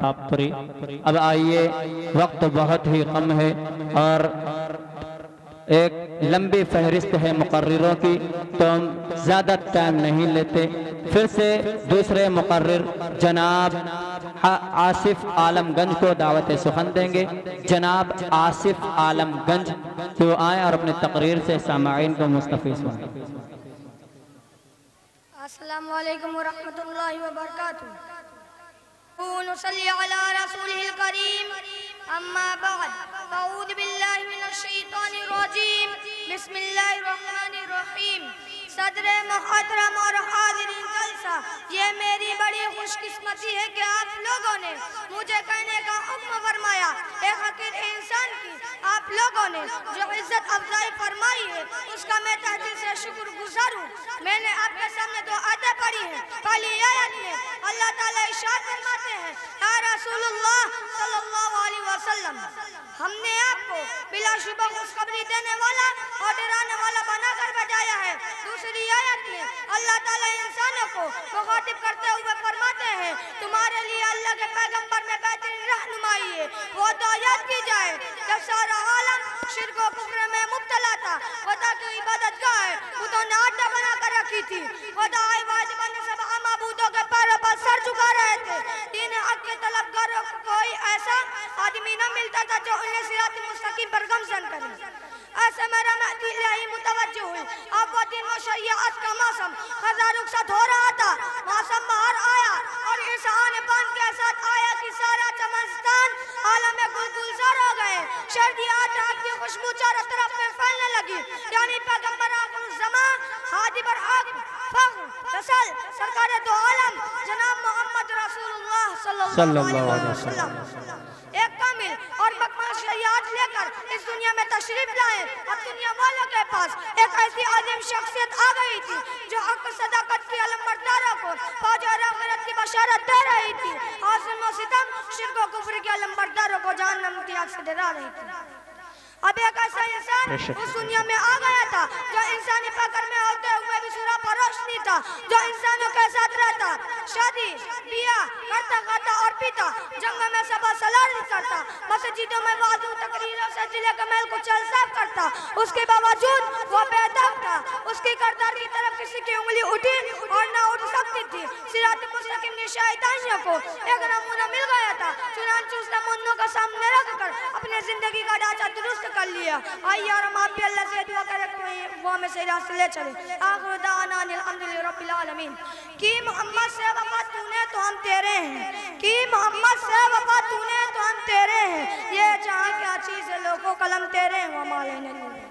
आप पूरी अब आइए, वक्त बहुत ही कम है और एक लंबी फहरिस्त है मुकर्रों की तो हम ज़्यादा टाइम नहीं लेते। फिर से दूसरे मुकर्र जनाब आसिफ आलमगंज को दावत सुखन देंगे। जनाब आसिफ आलमगंज जो आए और अपने तकरीर से सामाइन को मुस्तफ़ी सुनाए अस्सलाम वालेकुम वरहमतुल्लाहि वबरकातुहू नसल्ली अला रसूलिल करीम अम्मा बाद अऊज़ु बिल्लाहि मिनश शैतानिर रजीम बिस्मिल्लाहिर रहमानिर रहीम सदर मुहतरम और हाजिरीन जलसा ये मेरी बड़ी खुशकिस्मती है कि आप लोगों ने मुझे कहने का हुक्म फरमाया एक हकीर इंसान की आप लोगों ने जो इज़्ज़त अफजाई फरमाई है उसका मैं तहदिल से शुक्र गुजार हूँ मैंने आपके सामने दो आयतें पढ़ी हैं पहली आयत में अल्लाह ताला इरशाद फरमाते हैं, या रसूलुल्लाह सल्लल्लाहु अलैहि वसल्लम, हमने आपको बिलाशुबा खुशखबरी देने वाला और डराने वाला बनाकर भेजाया है। दूसरी आयत में अल्लाह ताला इंसानों को मुखातिब करते हुए फरमाते हैं, तुम्हारे लिए अल्लाह के पैगंबर में बेहतरीन रहनुमाई है। वो तो याद की जाए, जब सारा आलम शिरक व कुफ्र में मुब्तला था खुदा की इबादत गाह बुतों ने आटा बना कर रखी थी खुदा इबादत बने सब माबूदों के पैरों पर सर झुका रहे थे दीन हक के तलबगारों को कोई ऐसा आदमी न मिलता था जो उन्हें सिरात मुस्तकीम पर गमजन करे ऐसे मेरा महदी इलाही मुतवज्जो हुई अब वो शरियत का मौसम खजा रुखसत हो रहा था मौसम बाहर आया और इस आने पान के साथ आया कि सारा चमस्तान आलम गुल गुलजार हो गए शर्दियात की खुशबू चारों तरफ़ में फैलने लगी यानी पैगंबर जमा हादी पर हक फख्र रसल सरकार दो आलम जनाब मोहम्मद रसूलुल्लाह सल्लल्लाहु अलैहि वसल्लम एक कामिल और मकमल शरियत लेकर इस दुनिया में तशरीफ़ लाए अब दुनिया वालों के पास एक ऐसी आदिम शख्सियत आ गई थी जो हक सदाकत की अलमबरदारों को फौज और आखिरत की बशारत दे रही थी। और जुल्म सितम शिरक कुफर के अलमबरदारों को जहन्नम की आग से डरा रही थी। अब एक ऐसा इंसान उस दुनिया में आ गया था जो इंसानी पकड़ में होते हुए रोशनी था जो इंसानों के साथ रहता, शादी, बिया करता खाता और पीता जंग में सबा सलार करता मस्जिदों में वाजू तकरीरों से ज़िले का महल को चल साफ़ करता, उसके बावजूद वो बेदब था, उसकी करदार की तरफ़ किसी की उंगली उठी और ना उठ सकती थी। सिरात मुस्तकिम ने शैतानियों को एक नमूना मिल गया था चुनांचे उस नमूनों का सामने रखकर अपने ज़िंदगी का ढांचा दुरुस्त कर लिया। आई यार हम आप भी अल्लाह से दुआ करें कि वो हमें सही रास्ते ले चले। आखिर दाना आलमीन। कि मोहम्मद से वफा तूने तो हम तेरे हैं। कि मोहम्मद से वफा तूने तो हम तेरे हैं। ये जहाँ क्या चीज़ है, लोगों कलम तेरे हैं वो माले